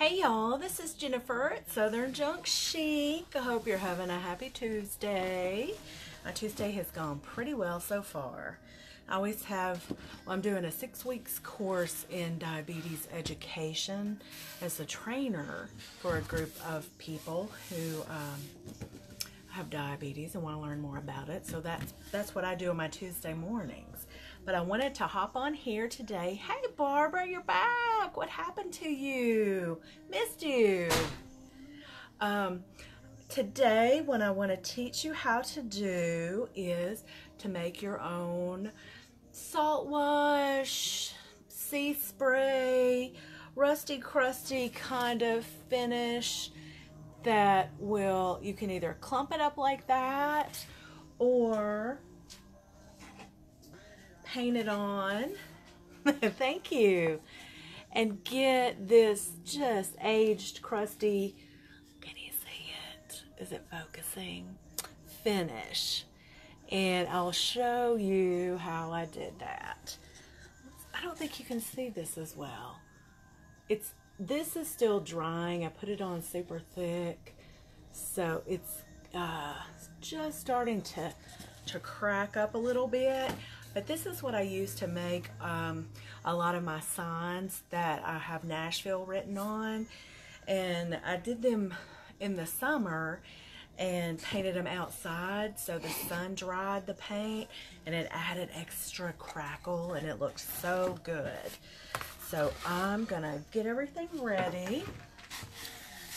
Hey y'all, this is Jennifer at Southern Junk Chic. I hope you're having a happy Tuesday. My Tuesday has gone pretty well so far. I always have, well, I'm doing a six weeks course in diabetes education as a trainer for a group of people who um, have diabetes and want to learn more about it. So that's that's what I do on my Tuesday mornings. But I wanted to hop on here today. Hey Barbara, you're back. What happened to you? Missed you. Um, today what I want to teach you how to do is to make your own salt wash, sea spray, rusty crusty kind of finish that will, you can either clump it up like that or paint it on. Thank you. And get this just aged, crusty, can you see it? Is it focusing? Finish. And I'll show you how I did that. I don't think you can see this as well. It's this is still drying. I put it on super thick, so it's uh, just starting to to crack up a little bit. But this is what I use to make um, a lot of my signs that I have Nashville written on. And I did them in the summer and painted them outside so the sun dried the paint and it added extra crackle and it looks so good. So I'm gonna get everything ready.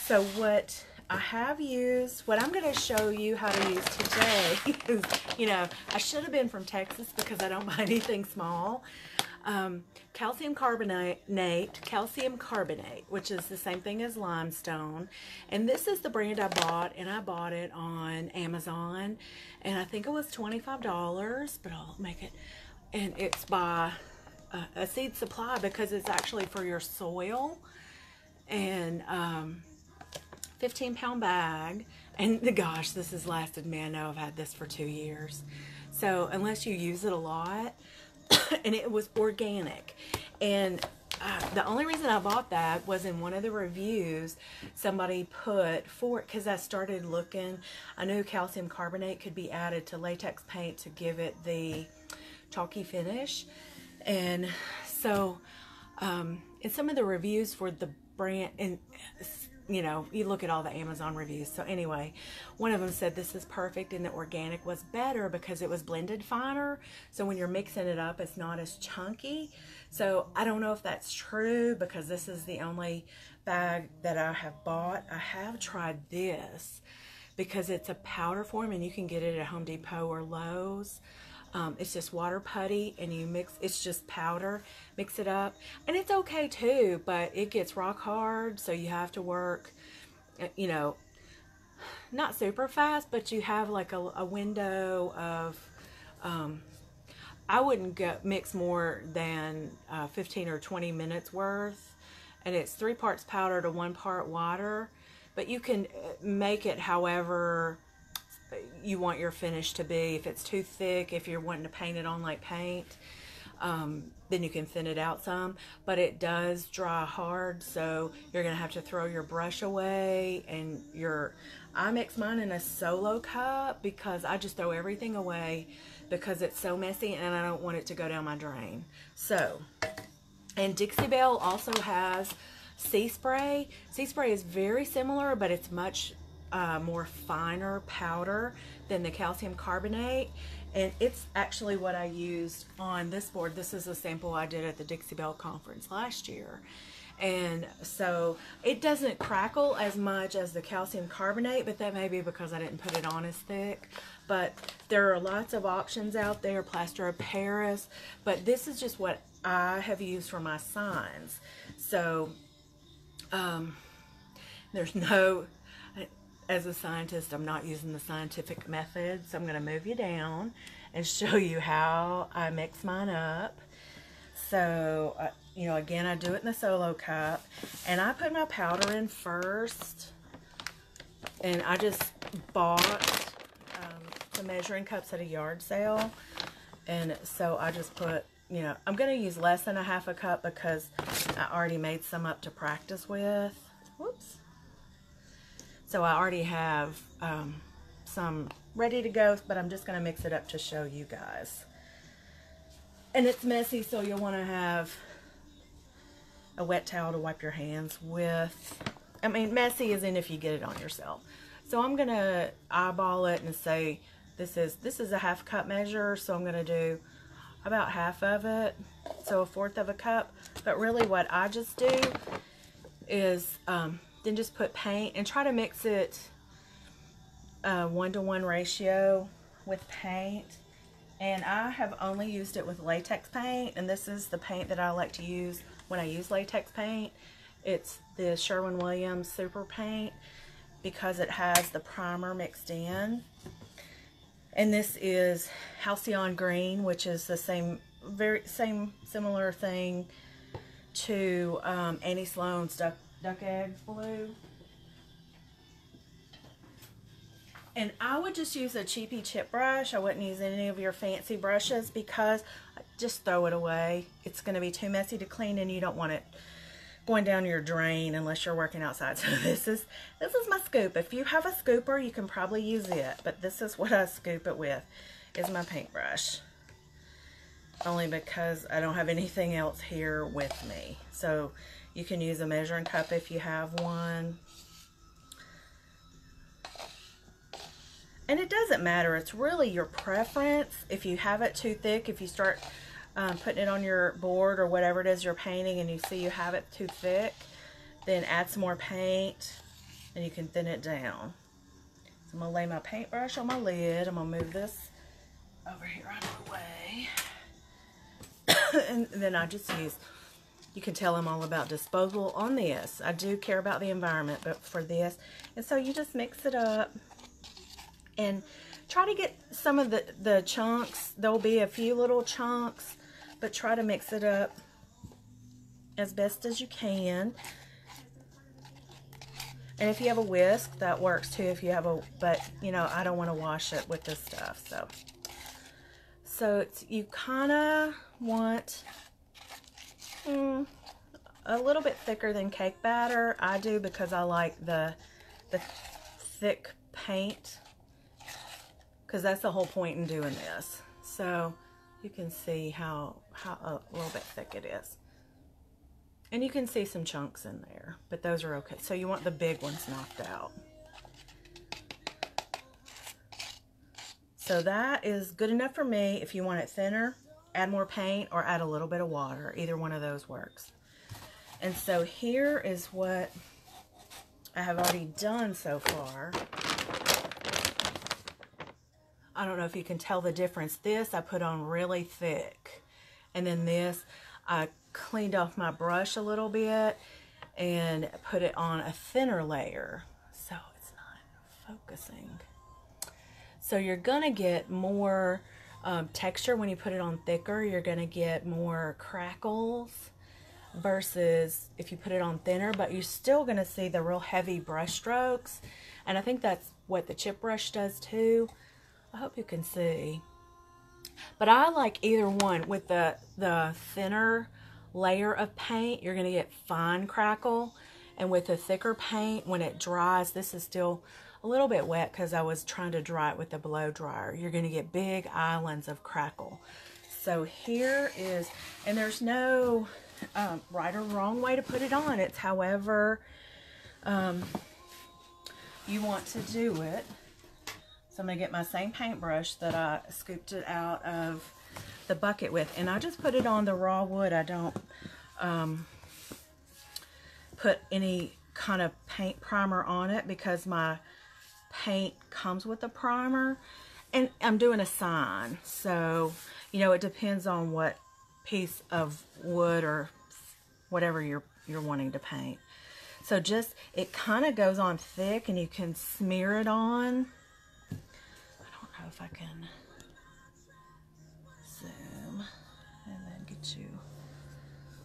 So what I have used, what I'm gonna show you how to use today is, you know, I should have been from Texas because I don't buy anything small. Um, calcium carbonate, calcium carbonate, which is the same thing as limestone. And this is the brand I bought, and I bought it on Amazon. And I think it was $25, but I'll make it. And it's by a, seed supply because it's actually for your soil and um, 15 pound bag. And the gosh this has lasted me I know I've had this for two years. So unless you use it a lot and it was organic. And uh, the only reason I bought that was in one of the reviews somebody put for it because I started looking I knew calcium carbonate could be added to latex paint to give it the chalky finish. And so, um, in some of the reviews for the brand, and you know, you look at all the Amazon reviews. So anyway, one of them said this is perfect and the organic was better because it was blended finer. So when you're mixing it up, it's not as chunky. So I don't know if that's true because this is the only bag that I have bought. I have tried this because it's a powder form and you can get it at Home Depot or Lowe's. Um, it's just water putty and you mix, it's just powder, mix it up. And it's okay too, but it gets rock hard. So you have to work, uh, you know, not super fast, but you have like a, a window of, um, I wouldn't go, mix more than uh, 15 or 20 minutes worth. And it's three parts powder to one part water. But you can uh, make it however you want your finish to be. If it's too thick, if you're wanting to paint it on like paint, um, then you can thin it out some. But it does dry hard, so you're going to have to throw your brush away. And your, I mix mine in a solo cup because I just throw everything away because it's so messy and I don't want it to go down my drain. So, and Dixie Belle also has sea spray. Sea spray is very similar, but it's much uh, more finer powder than the calcium carbonate and it's actually what I used on this board. This is a sample I did at the Dixie Belle conference last year. And so it doesn't crackle as much as the calcium carbonate, but that may be because I didn't put it on as thick. But there are lots of options out there, plaster of Paris, but this is just what I have used for my signs. So um, there's no as a scientist, I'm not using the scientific method, so I'm going to move you down and show you how I mix mine up. So, uh, you know, again, I do it in the solo cup, and I put my powder in first, and I just bought um, some measuring cups at a yard sale, and so I just put, you know, I'm going to use less than a half a cup because I already made some up to practice with, So I already have um, some ready to go, but I'm just going to mix it up to show you guys. And it's messy, so you'll want to have a wet towel to wipe your hands with. I mean, messy is in if you get it on yourself. So I'm going to eyeball it and say this is this is a half cup measure, so I'm going to do about half of it, so a fourth of a cup. But really what I just do is um, then just put paint and try to mix it uh, one-to-one -one ratio with paint. And I have only used it with latex paint, and this is the paint that I like to use when I use latex paint. It's the Sherwin-Williams Super Paint because it has the primer mixed in. And this is Halcyon Green, which is the same, very same similar thing to um, Annie Sloan's Duck, Duck Egg Blue. And I would just use a cheapy chip brush. I wouldn't use any of your fancy brushes because just throw it away. It's going to be too messy to clean and you don't want it going down your drain unless you're working outside. So this is this is my scoop. If you have a scooper, you can probably use it, but this is what I scoop it with, is my paintbrush. Only because I don't have anything else here with me. So you can use a measuring cup if you have one. And it doesn't matter. It's really your preference. If you have it too thick, if you start um, putting it on your board or whatever it is you're painting and you see you have it too thick, then add some more paint and you can thin it down. So I'm going to lay my paintbrush on my lid. I'm going to move this over here out of the way. and then I just use, you can tell I'm all about disposal on this. I do care about the environment, but for this. And so you just mix it up and try to get some of the, the chunks. There'll be a few little chunks but try to mix it up as best as you can. And if you have a whisk, that works too if you have a, but you know, I don't want to wash it with this stuff, so. So it's, you kind of want mm, a little bit thicker than cake batter. I do because I like the, the thick paint because that's the whole point in doing this. So you can see how, how a little bit thick it is. And you can see some chunks in there, but those are okay. So you want the big ones knocked out. So that is good enough for me. If you want it thinner, add more paint or add a little bit of water. Either one of those works. And so here is what I have already done so far. I don't know if you can tell the difference. This I put on really thick. And then this, I cleaned off my brush a little bit and put it on a thinner layer. So it's not focusing. So you're to get more um, texture when you put it on thicker. You're going to get more crackles versus if you put it on thinner, but you're still going to see the real heavy brush strokes. And I think that's what the chip brush does too. I hope you can see. But I like either one. With the, the thinner layer of paint, you're going to get fine crackle. And with the thicker paint, when it dries, this is still a little bit wet because I was trying to dry it with the blow dryer. You're going to get big islands of crackle. So here is, and there's no um, right or wrong way to put it on. It's however um, you want to do it. So I'm going to get my same paintbrush that I scooped it out of the bucket with. And I just put it on the raw wood. I don't um, put any kind of paint primer on it because my paint comes with a primer. And I'm doing a sign. So, you know, it depends on what piece of wood or whatever you're, you're wanting to paint. So just, it kind of goes on thick and you can smear it on I don't know if I can zoom and then get you.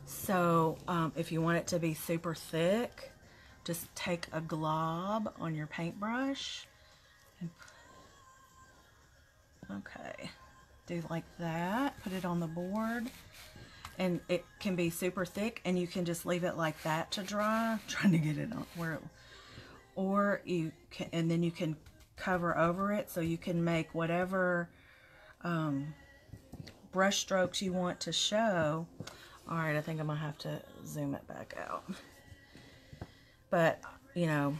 So um, if you want it to be super thick, just take a glob on your paintbrush. And, okay, do like that. Put it on the board. And it can be super thick and you can just leave it like that to dry. I'm trying to get it on where or you can, and then you can cover over it so you can make whatever um, brush strokes you want to show. All right, I think I'm gonna have to zoom it back out. But, you know,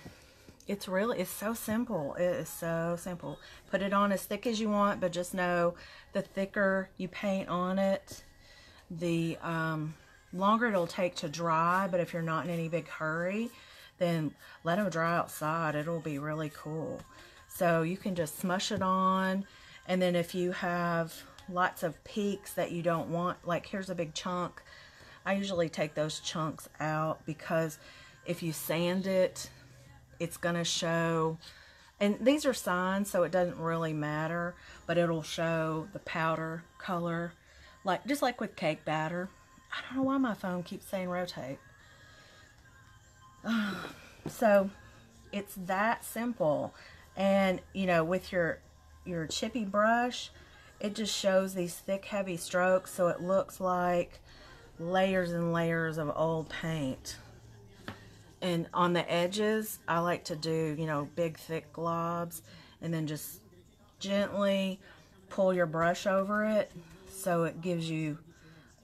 it's really, it's so simple. It is so simple. Put it on as thick as you want, but just know the thicker you paint on it, the um, longer it'll take to dry. But if you're not in any big hurry, then let them dry outside. It'll be really cool. So you can just smush it on. And then if you have lots of peaks that you don't want, like here's a big chunk. I usually take those chunks out because if you sand it, it's going to show, and these are signs, so it doesn't really matter, but it'll show the powder color, like just like with cake batter. I don't know why my phone keeps saying rotate. so it's that simple. And, you know, with your, your chippy brush, it just shows these thick, heavy strokes, so it looks like layers and layers of old paint. And on the edges, I like to do, you know, big, thick globs, and then just gently pull your brush over it so it gives you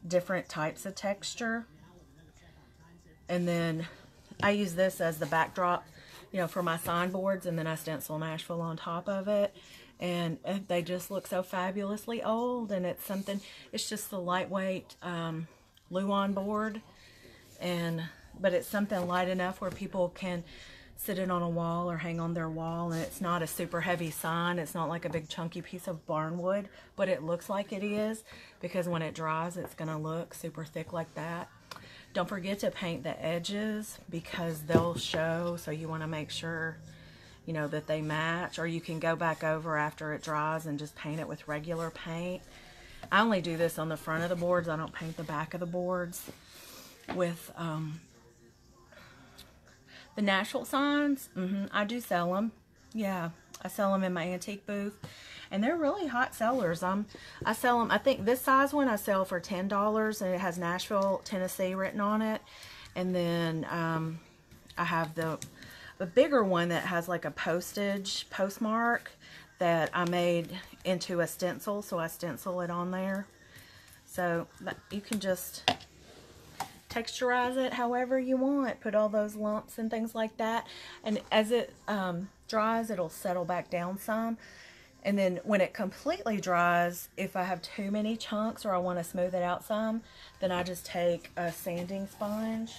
different types of texture. And then I use this as the backdrop, you know, for my signboards, and then I stencil Nashville on top of it. And they just look so fabulously old, and it's something, it's just the lightweight um, Luan board, and but it's something light enough where people can sit it on a wall or hang on their wall, and it's not a super heavy sign. It's not like a big chunky piece of barnwood, but it looks like it is, because when it dries, it's going to look super thick like that. Don't forget to paint the edges because they'll show, so you want to make sure, you know, that they match, or you can go back over after it dries and just paint it with regular paint. I only do this on the front of the boards. I don't paint the back of the boards with um, the Nashville signs. Mm -hmm, I do sell them. Yeah, I sell them in my antique booth and they're really hot sellers. Um, I sell them, I think this size one I sell for $10 and it has Nashville, Tennessee written on it. And then um, I have the, the bigger one that has like a postage postmark that I made into a stencil. So I stencil it on there. So you can just texturize it however you want. Put all those lumps and things like that. And as it um, dries, it'll settle back down some. And then when it completely dries, if I have too many chunks or I want to smooth it out some, then I just take a sanding sponge.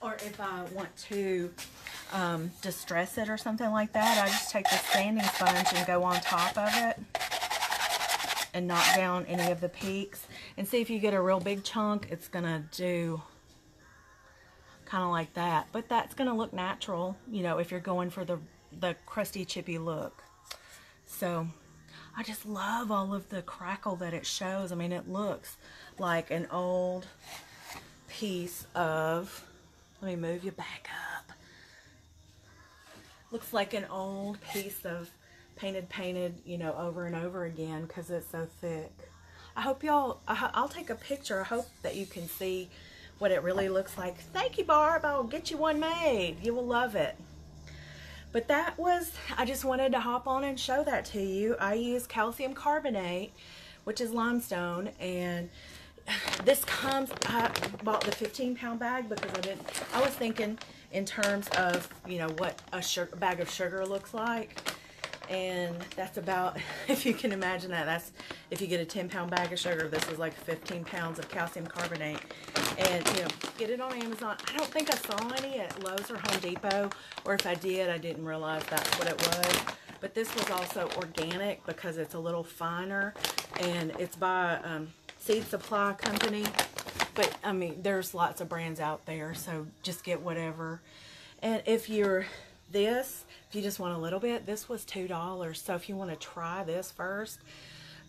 Or if I want to um, distress it or something like that, I just take the sanding sponge and go on top of it and knock down any of the peaks. And see if you get a real big chunk, it's going to do kind of like that. But that's going to look natural, you know, if you're going for the, the crusty, chippy look. So I just love all of the crackle that it shows. I mean, it looks like an old piece of, let me move you back up. Looks like an old piece of painted, painted, you know, over and over again because it's so thick. I hope y'all, I'll take a picture. I hope that you can see what it really looks like. Thank you, Barb. I'll get you one made. You will love it. But that was, I just wanted to hop on and show that to you. I use calcium carbonate, which is limestone, and this comes, I bought the 15 pound bag because I didn't, I was thinking in terms of, you know, what a sugar, bag of sugar looks like and that's about if you can imagine that that's if you get a 10 pound bag of sugar this is like 15 pounds of calcium carbonate. And you know get it on Amazon. I don't think I saw any at Lowe's or Home Depot or if I did I didn't realize that's what it was. But this was also organic because it's a little finer and it's by um, Seed Supply Company. But I mean there's lots of brands out there so just get whatever. And if you're this, if you just want a little bit, this was $2. So if you want to try this first,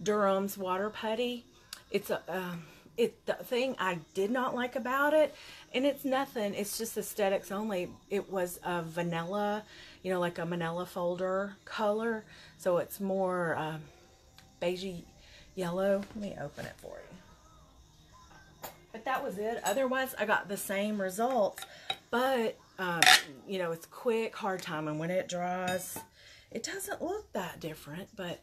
Durham's Water Putty, it's a... Um, it the thing I did not like about it, and it's nothing. It's just aesthetics only. It was a vanilla, you know, like a manila folder color. So it's more beigey yellow. Let me open it for you. but that was it. Otherwise, I got the same results, but um, you know, it's quick, hard time, and when it dries, it doesn't look that different, but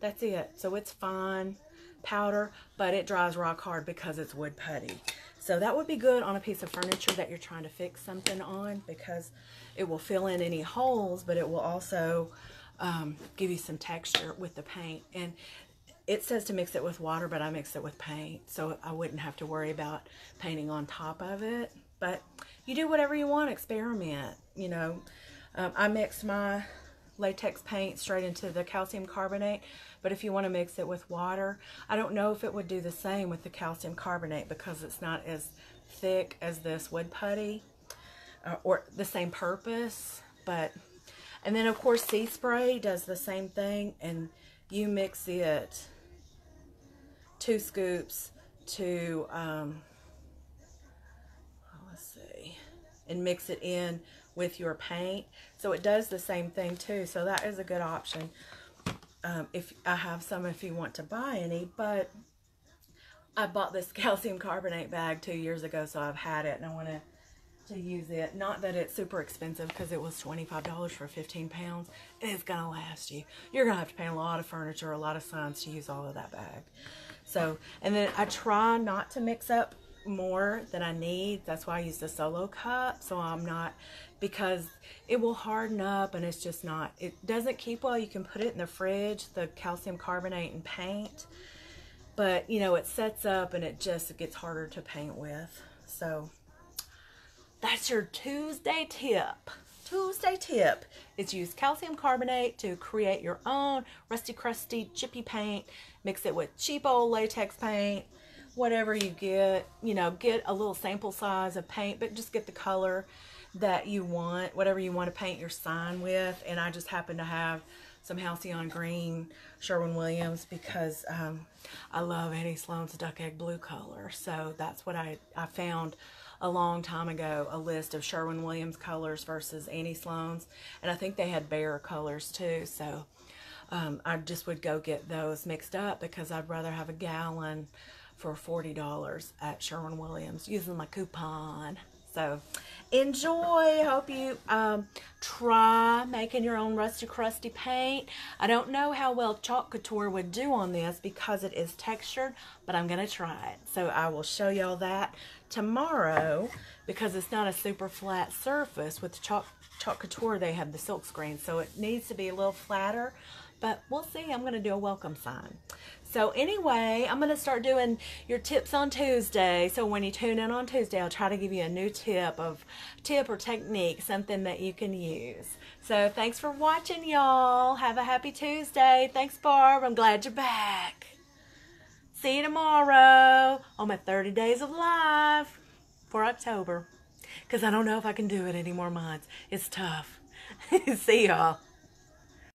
that's it. So it's fine powder, but it dries rock hard because it's wood putty. So that would be good on a piece of furniture that you're trying to fix something on because it will fill in any holes, but it will also um, give you some texture with the paint. And it says to mix it with water, but I mix it with paint, so I wouldn't have to worry about painting on top of it. But you do whatever you want, experiment, you know. Um, I mix my latex paint straight into the calcium carbonate, but if you want to mix it with water, I don't know if it would do the same with the calcium carbonate because it's not as thick as this wood putty uh, or the same purpose, but and then of course sea spray does the same thing and you mix it two scoops to um, let's see and mix it in with your paint so it does the same thing too so that is a good option um, if I have some if you want to buy any but I bought this calcium carbonate bag two years ago so I've had it and I want to to use it. Not that it's super expensive because it was $25 for 15 pounds. It's going to last you. You're going to have to paint a lot of furniture, a lot of signs to use all of that bag. So, and then I try not to mix up more than I need. That's why I use the solo cup. So I'm not, because it will harden up and it's just not, it doesn't keep well. You can put it in the fridge, the calcium carbonate and paint. But, you know, it sets up and it just gets harder to paint with. So, that's your Tuesday tip. Tuesday tip is use calcium carbonate to create your own rusty crusty chippy paint. Mix it with cheap old latex paint, whatever you get. You know, get a little sample size of paint, but just get the color that you want, whatever you want to paint your sign with. And I just happen to have some Halcyon Green Sherwin-Williams because um, I love Annie Sloan's Duck Egg Blue color. So that's what I, I found a long time ago a list of Sherwin Williams colors versus Annie Sloan's, and I think they had Behr colors too. So um, I just would go get those mixed up because I'd rather have a gallon for $40 at Sherwin Williams using my coupon. So enjoy. Hope you um, try making your own rusty crusty paint. I don't know how well Chalk Couture would do on this because it is textured, but I'm going to try it. So I will show y'all that tomorrow because it's not a super flat surface. With Chalk, Chalk Couture, they have the silk screen, so it needs to be a little flatter. But we'll see. I'm going to do a welcome sign. So anyway, I'm going to start doing your tips on Tuesday. So when you tune in on Tuesday, I'll try to give you a new tip of tip or technique, something that you can use. So thanks for watching, y'all. Have a happy Tuesday. Thanks, Barb. I'm glad you're back. See you tomorrow on my 30 days of live for October. Because I don't know if I can do it any more months. It's tough. See y'all.